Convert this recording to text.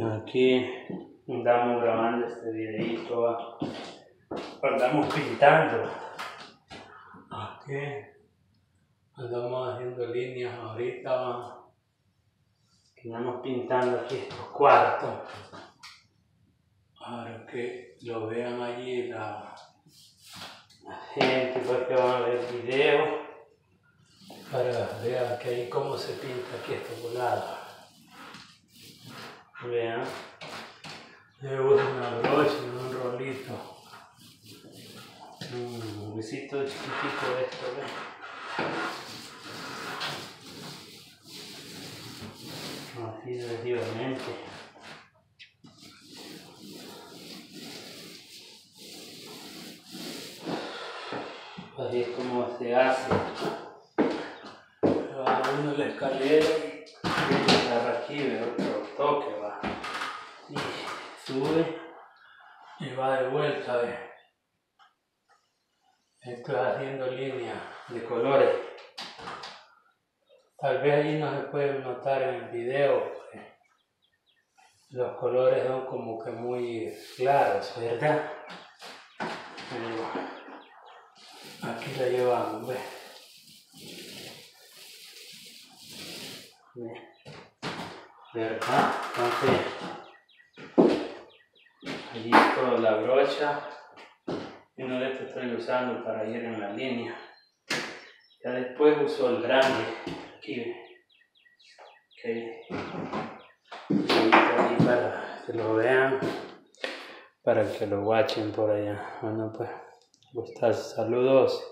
Aquí andamos grabando este videito, andamos pintando. Aquí andamos haciendo líneas ahorita. Andamos pintando aquí estos cuartos. Para que lo vean allí la, gente, porque van a ver el video. Para ver que ahí cómo se pinta aquí estos volados. Vean. Uso una brocha, un rolito. Un huesito chiquitito de esto, ¿ves? Así sucesivamente. Así es como se hace. Va uno la escalera y agarra aquí, ve otro toque, y va de vuelta, ve. Estoy haciendo línea de colores. Tal vez ahí no se puede notar en el video, pues. los colores son como que muy claros, ¿verdad? Pero aquí la llevamos, ¿ves? ¿Verdad? Entonces, toda la brocha y no le estoy usando para ir en la línea. Ya después uso el grande aquí. Okay. Ahí para que lo vean, para que lo watchen por allá. Bueno, pues, gustas, saludos.